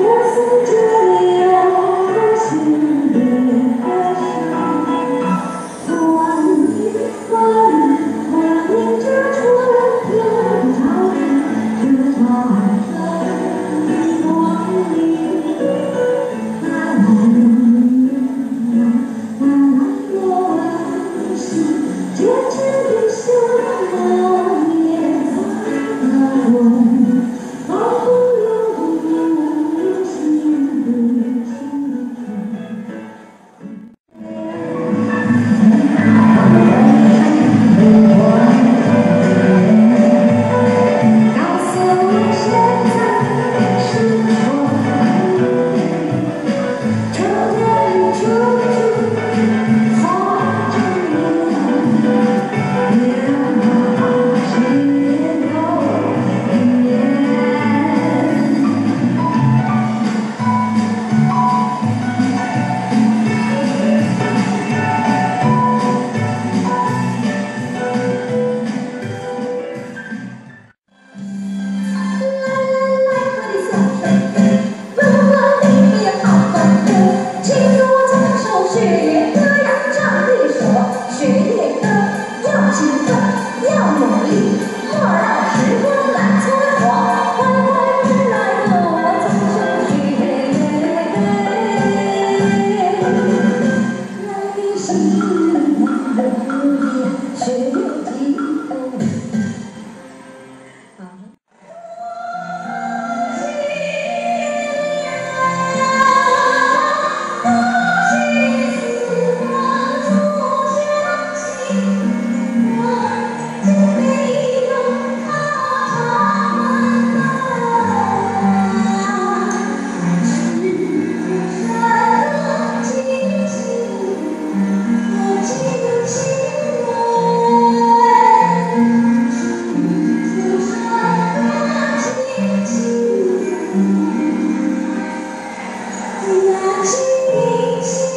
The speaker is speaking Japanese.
Listen to のに Deus.